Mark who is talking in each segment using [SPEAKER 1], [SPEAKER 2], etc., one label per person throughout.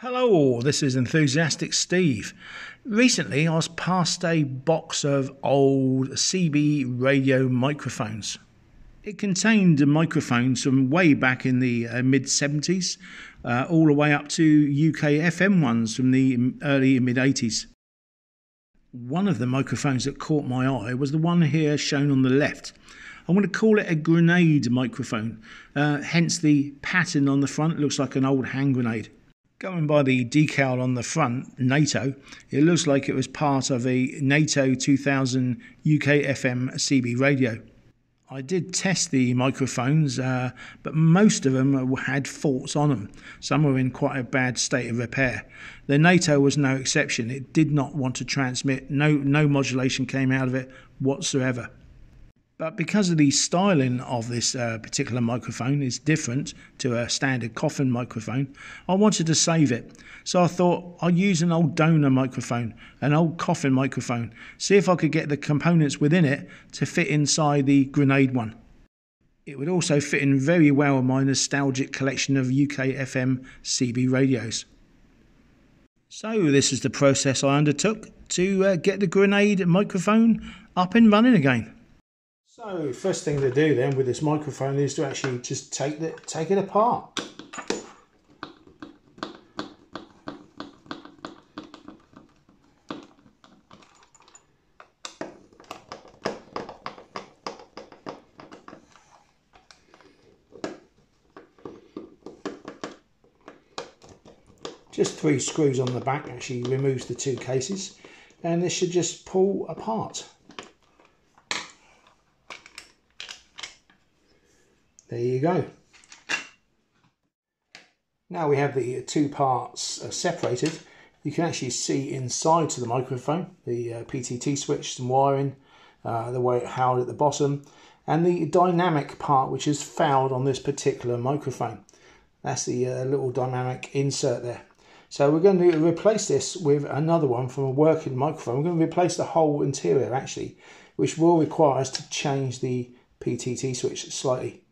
[SPEAKER 1] Hello. This is Enthusiastic Steve. Recently, I was passed a box of old CB radio microphones. It contained microphones from way back in the uh, mid 70s, uh, all the way up to UK FM ones from the early mid 80s. One of the microphones that caught my eye was the one here shown on the left. I'm going to call it a grenade microphone, uh, hence the pattern on the front looks like an old hand grenade. Going by the decal on the front, NATO, it looks like it was part of a NATO 2000 UK FM CB radio. I did test the microphones, uh, but most of them had faults on them. Some were in quite a bad state of repair. The NATO was no exception. It did not want to transmit. No, no modulation came out of it whatsoever. But because of the styling of this uh, particular microphone is different to a standard coffin microphone, I wanted to save it. So I thought I'd use an old donor microphone, an old coffin microphone, see if I could get the components within it to fit inside the grenade one. It would also fit in very well in my nostalgic collection of UK FM CB radios. So this is the process I undertook to uh, get the grenade microphone up and running again. So first thing to do then with this microphone is to actually just take the take it apart. Just three screws on the back actually removes the two cases and this should just pull apart. There you go. Now we have the two parts uh, separated. You can actually see inside to the microphone, the uh, PTT switch, some wiring, uh, the way it held at the bottom, and the dynamic part which is fouled on this particular microphone. That's the uh, little dynamic insert there. So we're going to replace this with another one from a working microphone. We're going to replace the whole interior actually, which will require us to change the PTT switch slightly.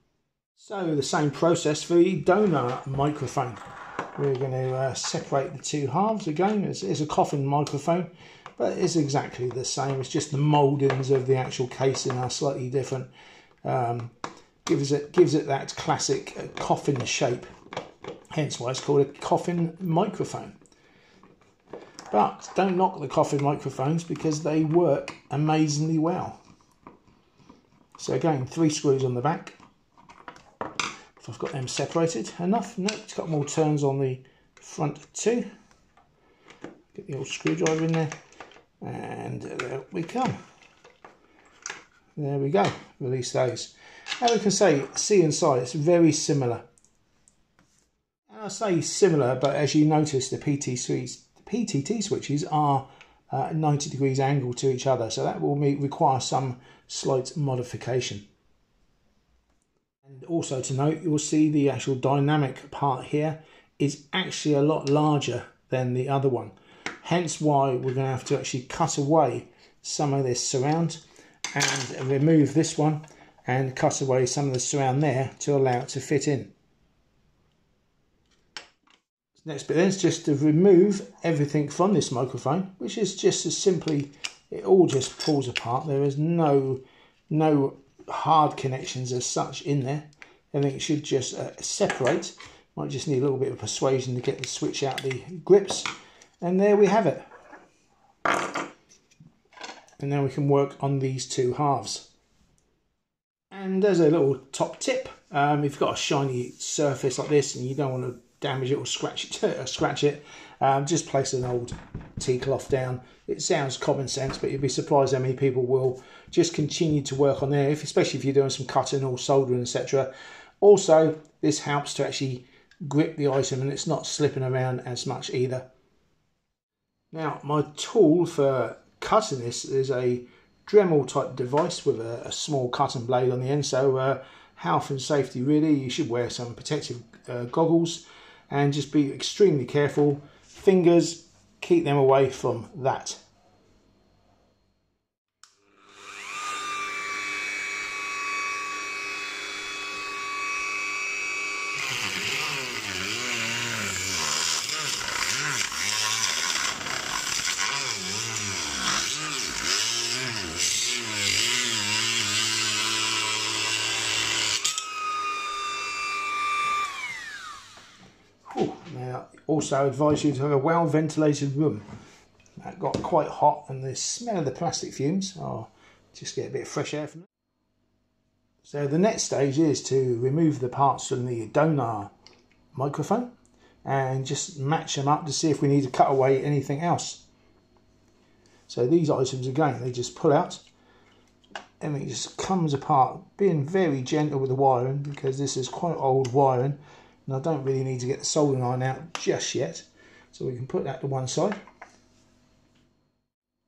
[SPEAKER 1] So the same process for the donor microphone. We're going to uh, separate the two halves again. It's, it's, a coffin microphone, but it's exactly the same. It's just the mouldings of the actual casing are slightly different. Um, gives it gives it that classic uh, coffin shape. Hence why it's called a coffin microphone. But don't knock the coffin microphones because they work amazingly well. So again, three screws on the back so I've got them separated enough. No, it's got more turns on the front too. Get the old screwdriver in there. And there we come. There we go. Release those. Now we can say, see inside, it's very similar. And I say similar, but as you notice, the PT switches, the PTT switches are uh, 90 degrees angle to each other. So that will require some slight modification. And also to note, you'll see the actual dynamic part here is actually a lot larger than the other one. Hence why we're going to have to actually cut away some of this surround and remove this one and cut away some of the surround there to allow it to fit in. Next bit then is just to remove everything from this microphone, which is just as simply, it all just pulls apart. There is no, no hard connections as such in there. I think it should just uh, separate. Might just need a little bit of persuasion to get the switch out the grips. And there we have it. And now we can work on these two halves. And there's a little top tip. Um, if you've got a shiny surface like this and you don't want to damage it or scratch it, uh, scratch it um, just place an old tea cloth down. It sounds common sense, but you'd be surprised how many people will just continue to work on there, if, especially if you're doing some cutting or soldering, etc. Also, this helps to actually grip the item and it's not slipping around as much either. Now, my tool for cutting this is a Dremel type device with a, a small cutting blade on the end. So, uh, health and safety really, you should wear some protective uh, goggles and just be extremely careful fingers, keep them away from that. Now, also advise you to have a well ventilated room. That got quite hot, and the smell of the plastic fumes. Oh, just get a bit of fresh air from it. So the next stage is to remove the parts from the donor microphone and just match them up to see if we need to cut away anything else. So these items again, they just pull out and it just comes apart, being very gentle with the wiring because this is quite old wiring and I don't really need to get the soldering iron out just yet. So we can put that to one side.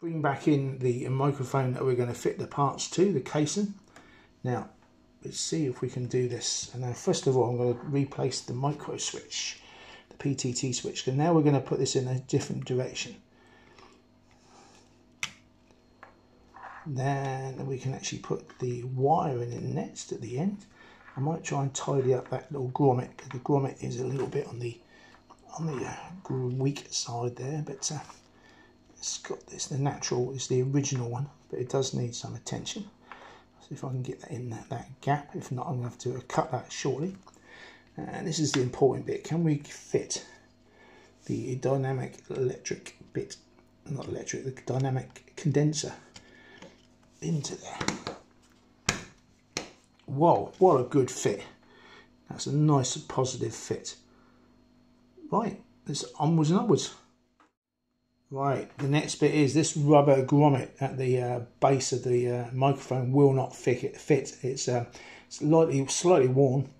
[SPEAKER 1] Bring back in the microphone that we're going to fit the parts to, the casing. Now, let's see if we can do this. And now first of all, I'm going to replace the micro switch, the PTT switch. And now we're going to put this in a different direction. Then we can actually put the wiring in next at the end. I might try and tidy up that little grommet because the grommet is a little bit on the on the uh, weak side there, but uh, it's got this. The natural is the original one, but it does need some attention. See if I can get that in that, that gap. If not, I'm to have to cut that shortly. And this is the important bit. Can we fit the dynamic electric bit, not electric, the dynamic condenser into there. Whoa, what a good fit. That's a nice positive fit. Right, it's onwards and upwards. Right, the next bit is this rubber grommet at the uh, base of the uh, microphone will not fit. It fit. It's, uh, it's slightly, slightly worn,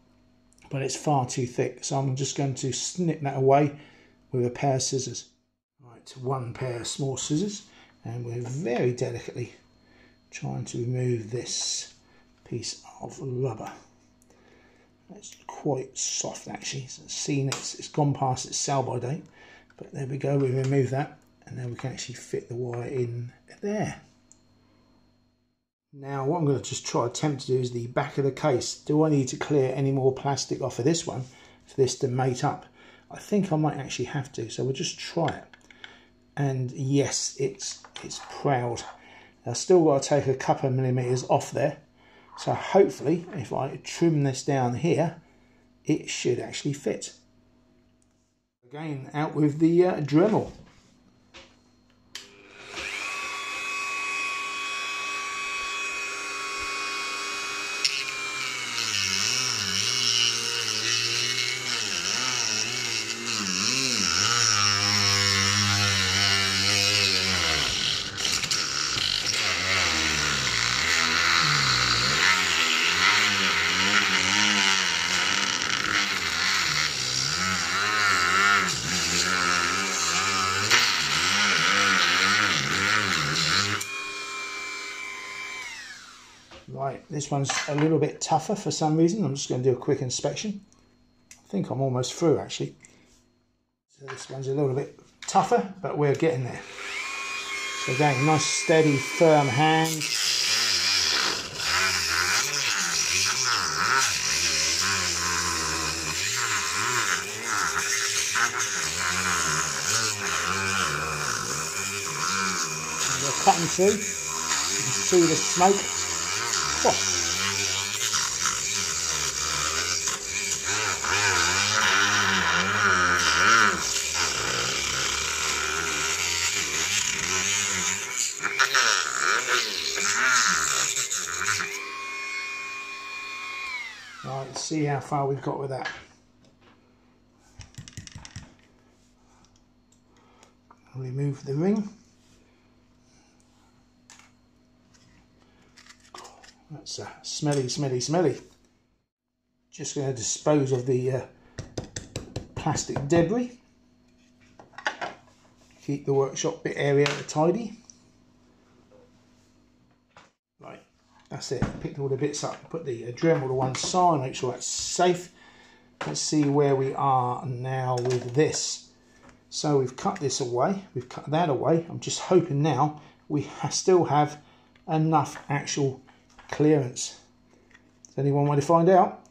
[SPEAKER 1] but it's far too thick. So I'm just going to snip that away with a pair of scissors. Right, one pair of small scissors, and we're very delicately trying to remove this piece of rubber. It's quite soft actually. So it's seen it's, it's gone past its sell by date. But there we go, we remove that and then we can actually fit the wire in there. Now what I'm going to just try attempt to do is the back of the case. Do I need to clear any more plastic off of this one for this to mate up? I think I might actually have to, so we'll just try it. And yes, it's it's proud. I've still got to take a couple of millimeters off there. So hopefully, if I trim this down here, it should actually fit. Again, out with the uh, Dremel. Right, this one's a little bit tougher for some reason. I'm just going to do a quick inspection. I think I'm almost through actually. So this one's a little bit tougher, but we're getting there. So again, nice steady, firm hand. Cutting through. You can see the smoke Right, let's see how far we've got with that. Remove the ring. That's uh, smelly, smelly, smelly. Just going to dispose of the uh, plastic debris. Keep the workshop bit area tidy. Right, that's it. Picked all the bits up. Put the uh, Dremel to one side. Make sure that's safe. Let's see where we are now with this. So we've cut this away. We've cut that away. I'm just hoping now we still have enough actual clearance. Does anyone want to find out?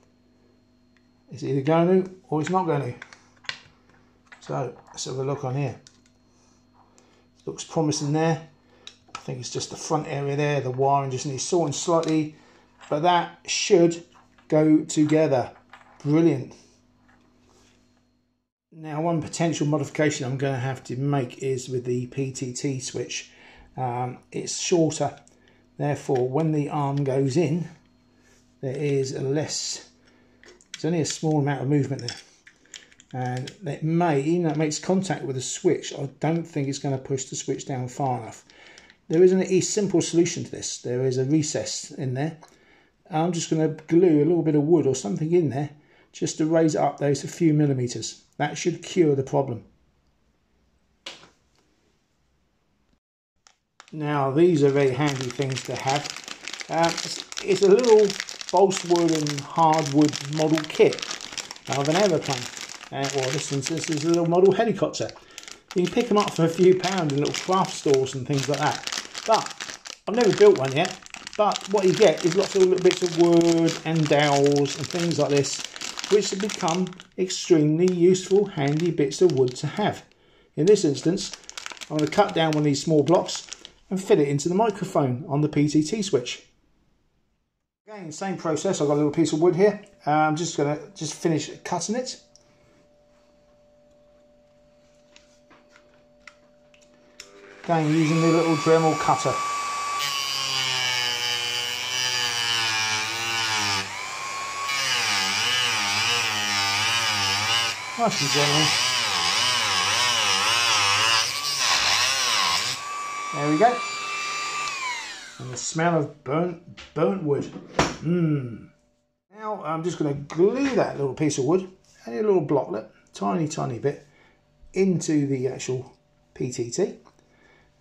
[SPEAKER 1] It's either going to or it's not going to. So let's have a look on here. Looks promising there. Think it's just the front area there. The wiring just needs sorting slightly, but that should go together. Brilliant. Now one potential modification I'm going to have to make is with the PTT switch. Um, it's shorter, therefore when the arm goes in there is a less, there's only a small amount of movement there. And it may, even though it makes contact with the switch, I don't think it's going to push the switch down far enough. There is a simple solution to this. There is a recess in there. I'm just going to glue a little bit of wood or something in there just to raise it up those a few millimeters. That should cure the problem. Now these are very handy things to have. Um, it's, it's, a little balsa wood and hardwood model kit of an aeroplane. Uh, well, this instance is a little model helicopter. You can pick them up for a few pounds in little craft stores and things like that. But I've never built one yet. But what you get is lots of little bits of wood and dowels and things like this which have become extremely useful, handy bits of wood to have. In this instance, I'm going to cut down one of these small blocks and fit it into the microphone on the PTT switch. Again, same process, I've got a little piece of wood here. Uh, I'm just going to just finish cutting it. Again, using the little Dremel cutter. Nice and gently. There we go. And the smell of burnt, burnt wood. Mmm. Now I'm just going to glue that little piece of wood, a little blocklet, tiny, tiny bit, into the actual PTT.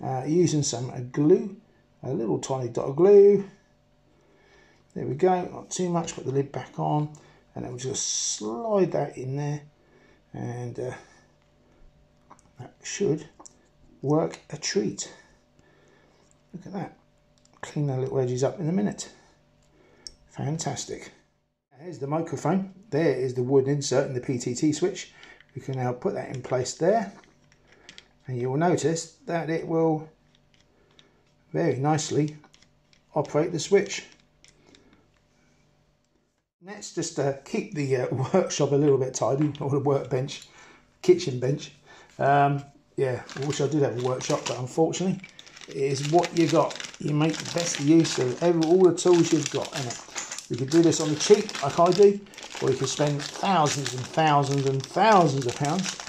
[SPEAKER 1] Uh, using some glue, a little tiny dot of glue. There we go, not too much, put the lid back on. And then we'll just slide that in there and uh, that should work a treat. Look at that. Clean the little edges up in a minute. Fantastic. Here's the microphone. There is the wood insert in the PTT switch. We can now put that in place there. And you will notice that it will very nicely operate the switch. Next, just to keep the uh, workshop a little bit tidy, or the workbench, kitchen bench. Um, yeah, I wish I did have a workshop, but unfortunately, it is what you got. You make the best use of every, all the tools you've got in it. You could do this on the cheap, like I do, or you could spend thousands and thousands and thousands of pounds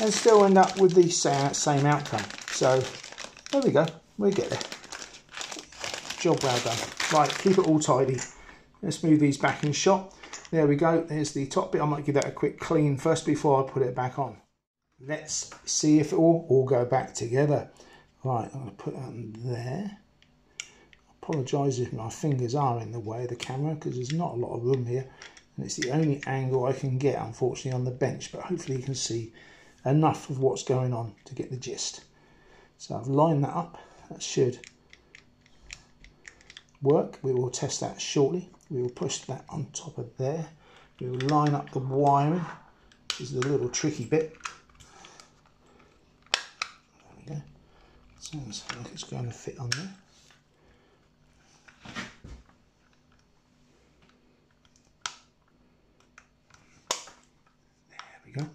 [SPEAKER 1] and still end up with the same outcome. So, there we go, we get there. Job well done. Right, keep it all tidy. Let's move these back in shot. There we go. There's the top bit. I might give that a quick clean first before I put it back on. Let's see if it will all go back together. Right, I'm to put that in there. Apologise if my fingers are in the way of the camera because there's not a lot of room here. And it's the only angle I can get, unfortunately, on the bench. But hopefully you can see enough of what's going on to get the gist. So I've lined that up. That should work. We will test that shortly we will push that on top of there we will line up the wiring this is a little tricky bit there we go sounds like it's going to fit on there we go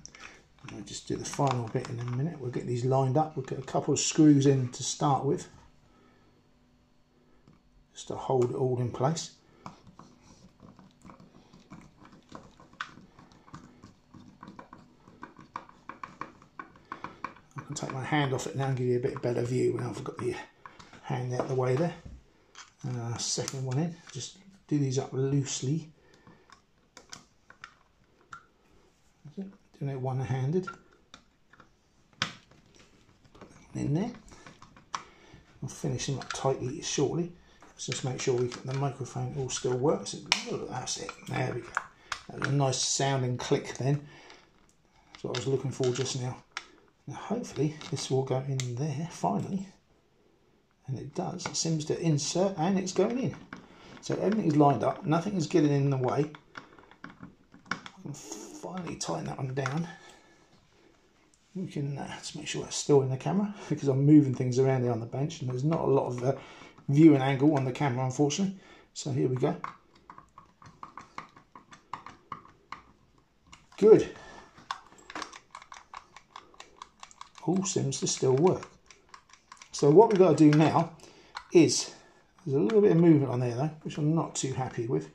[SPEAKER 1] I'll do the final bit in a minute we'll get these lined up we'll get a couple of screws in to start with just to hold it all in place I can take my hand off it now and give you a bit better view when I've got the hand out the way there. Uh, second one in, just do these up loosely. Doing it one-handed. In there. I'll finish them up tightly shortly. Let's just make sure we the microphone all still works. That's it. There we go. A nice sounding click then. That's what I was looking for just now. Now hopefully this will go in there finally. And it does. It seems to insert and it's going in. So everything is lined up. Nothing is getting in the way. I can finally tighten that one down. We can uh, make sure it's still in the camera because I'm moving things around there on the bench and there's not a lot of uh, viewing angle on the camera unfortunately. So here we go. Good. all seems to still work. So what we've got to do now is, there's a little bit of movement on there though, which I'm not too happy with.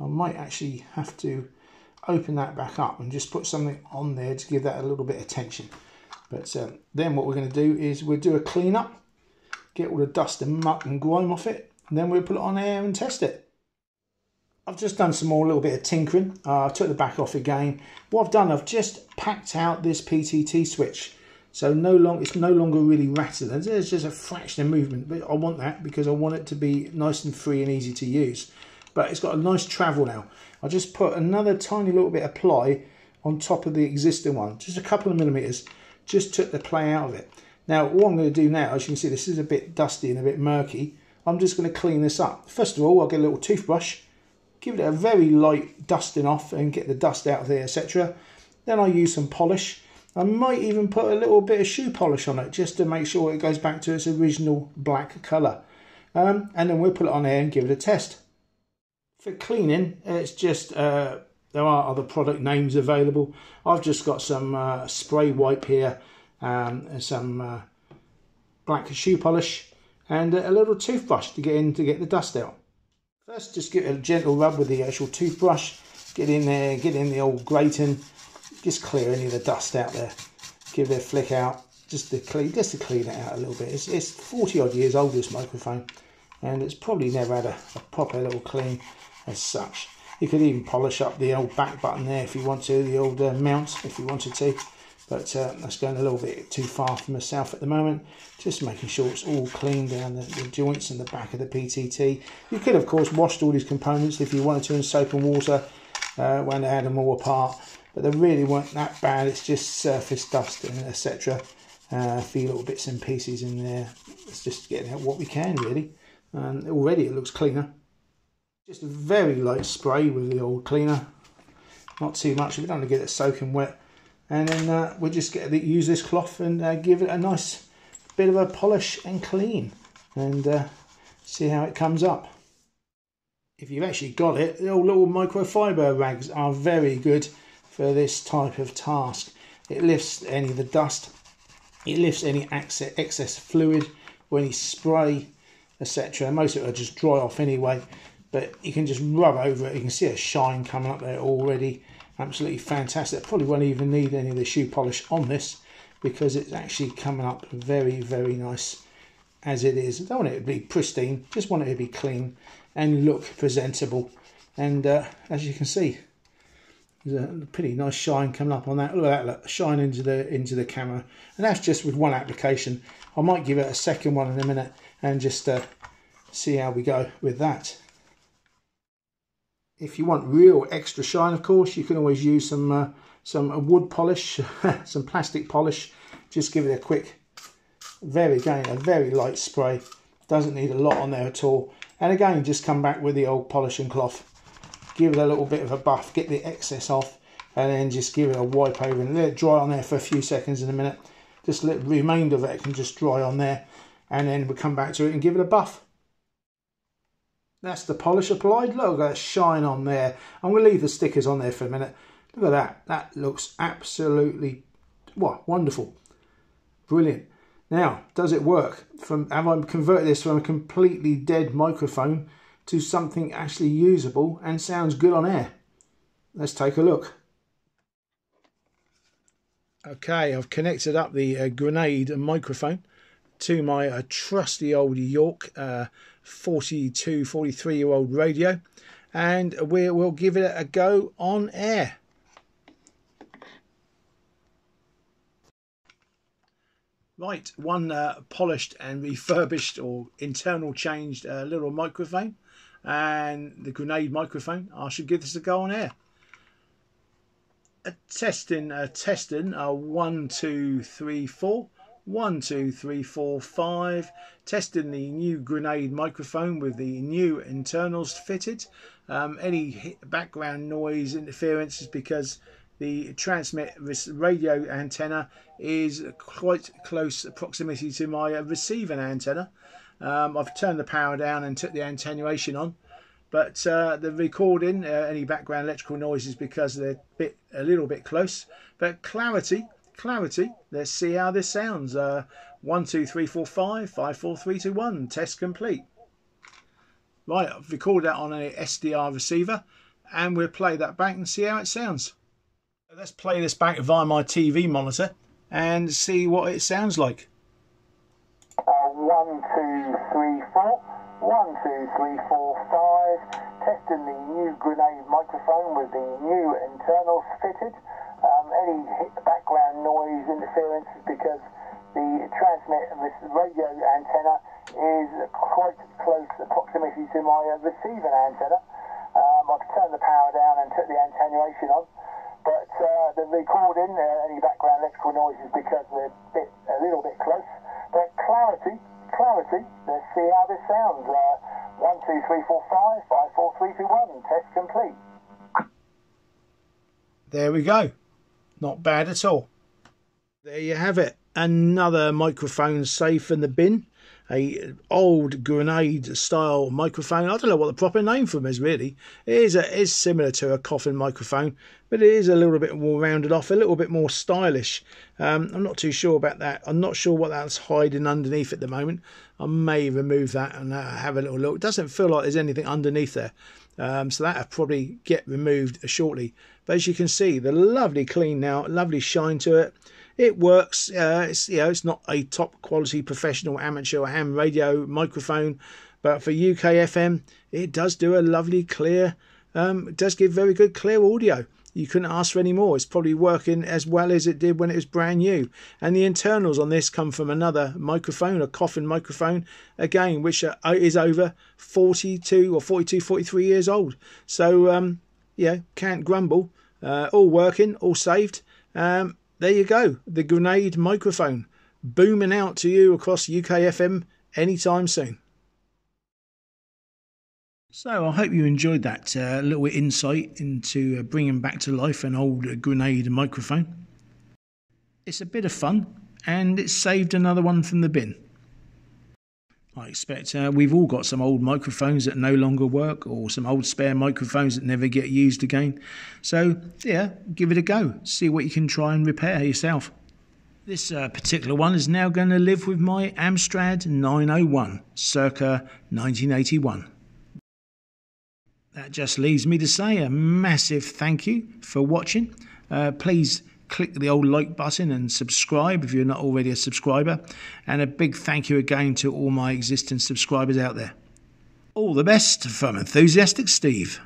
[SPEAKER 1] I might actually have to open that back up and just put something on there to give that a little bit of tension. But um, then what we're going to do is we'll do a clean up, get all the dust and muck and grime off it, and then we'll put it on air and test it. I've just done some more little bit of tinkering. Uh, I took the back off again. What I've done, I've just packed out this PTT switch. So no long, it's no longer really rattling. There's just a fraction of movement, but I want that because I want it to be nice and free and easy to use. But it's got a nice travel now. I just put another tiny little bit of ply on top of the existing one, just a couple of millimeters, just took the play out of it. Now, what I'm going to do now, as you can see, this is a bit dusty and a bit murky. I'm just going to clean this up. First of all, I'll get a little toothbrush give it a very light dusting off and get the dust out of there, etc. Then I'll use some polish. I might even put a little bit of shoe polish on it just to make sure it goes back to its original black colour. Um, and then we'll put it on there and give it a test. For cleaning, it's just, uh, there are other product names available. I've just got some uh, spray wipe here, um, and some uh, black shoe polish and a little toothbrush to get in to get the dust out. First, just give it a gentle rub with the actual toothbrush. Get in there, get in the old grating, just clear any of the dust out there. Give it a flick out, just to clean, just to clean it out a little bit. It's, it's 40 odd years old, this microphone, and it's probably never had a, a proper little clean as such. You could even polish up the old back button there if you want to, the old uh, mount if you wanted to. But uh, that's going a little bit too far for myself at the moment. Just making sure it's all clean down the, the, joints and the back of the PTT you could of course wash all these components if you wanted to in soap and water uh, when they had them all apart. But they really weren't that bad. It's just surface dust and etc uh, a few little bits and pieces in there. It's just getting out what we can really. And already it looks cleaner just a very light spray with the old cleaner not too much we don't want to get it soaking wet and then uh, we'll just get the, use this cloth and uh, give it a nice bit of a polish and clean and uh, see how it comes up. If you've actually got it, the old little microfiber rags are very good for this type of task. It lifts any of the dust, it lifts any excess fluid or any spray, etc. Most of it will just dry off anyway, but you can just rub over it. You can see a shine coming up there already absolutely fantastic. Probably won't even need any of the shoe polish on this because it's actually coming up very, very nice as it is. I don't want it to be pristine, just want it to be clean and look presentable. And uh, as you can see, there's a pretty nice shine coming up on that. Look at that, look, shine into the into the camera. And that's just with one application. I might give it a second one in a minute and just uh, see how we go with that. If you want real extra shine, of course, you can always use some uh, some wood polish, some plastic polish. Just give it a quick, very again, a very light spray. Doesn't need a lot on there at all. And again, just come back with the old polishing cloth. Give it a little bit of a buff, get the excess off, and then just give it a wipe over and let it dry on there for a few seconds in a minute. Just let the remainder of it can just dry on there, and then we'll come back to it and give it a buff. That's the polish applied. Look at that shine on there. I'm going to leave the stickers on there for a minute. Look at that. That looks absolutely what wonderful. Brilliant. Now, does it work? From Have I converted this from a completely dead microphone to something actually usable and sounds good on air? Let's take a look. Okay, I've connected up the uh, Grenade microphone to my uh, trusty old York uh, 42, 43 year old radio and we will give it a go on air. Right, one uh, polished and refurbished or internal changed uh, little microphone and the grenade microphone. I should give this a go on air. A testing, a testing, a one, two, three, four. One, two, three, four, five. Testing the new Grenade microphone with the new internals fitted. Um, any background noise interference is because the transmit radio antenna is quite close proximity to my receiving antenna. Um, I've turned the power down and took the attenuation on but uh, the recording uh, any background electrical noise is because they're a, bit a little bit close but clarity clarity. Let's see how this sounds. Uh, one, two, three, four, five, five, four, three, two, one. Test complete. Right, I've recorded that on a SDR receiver and we'll play that back and see how it sounds. Let's play this back via my TV monitor and see what it sounds like.
[SPEAKER 2] Uh, one, two, three, four. One, two, three, four, five. Testing the new grenade microphone with the new internals fitted. Um, any background noise interference because the transmit this radio antenna is quite close proximity to my uh, receiving antenna. Um, I could turn the power down and turn the attenuation on, but uh, the recording, uh, any background electrical noise is because they're a, bit, a little bit close. But clarity, clarity, let's see how this sounds. Uh, one, two, three, four, five, five, four, three, two, one. Test complete.
[SPEAKER 1] There we go. Not bad at all. There you have it. Another microphone safe in the bin. A old grenade style microphone. I don't know what the proper name for them is really. It is a, is similar to a coffin microphone, but it is a little bit more rounded off, a little bit more stylish. Um, I'm not too sure about that. I'm not sure what that's hiding underneath at the moment. I may remove that and uh, have a little look. It doesn't feel like there's anything underneath there. Um, so that'll probably get removed shortly. But as you can see, the lovely clean now, lovely shine to it. It works. Uh, it's you know it's not a top quality professional amateur ham radio microphone, but for UK FM, it does do a lovely clear. Um, it does give very good clear audio. You couldn't ask for any more. It's probably working as well as it did when it was brand new. And the internals on this come from another microphone, a coffin microphone, again, which is over 42 or 42, 43 years old. So, um, yeah, can't grumble. Uh, all working, all saved. Um, there you go. The Grenade microphone booming out to you across UK FM anytime soon. So I hope you enjoyed that uh, little insight into uh, bringing back to life an old uh, grenade microphone. It's a bit of fun and it saved another one from the bin. I expect uh, we've all got some old microphones that no longer work or some old spare microphones that never get used again. So, yeah, give it a go. See what you can try and repair yourself. This uh, particular one is now going to live with my Amstrad 901, circa 1981. That just leaves me to say a massive thank you for watching. Uh, please click the old like button and subscribe if you're not already a subscriber. And a big thank you again to all my existing subscribers out there. All the best from Enthusiastic Steve.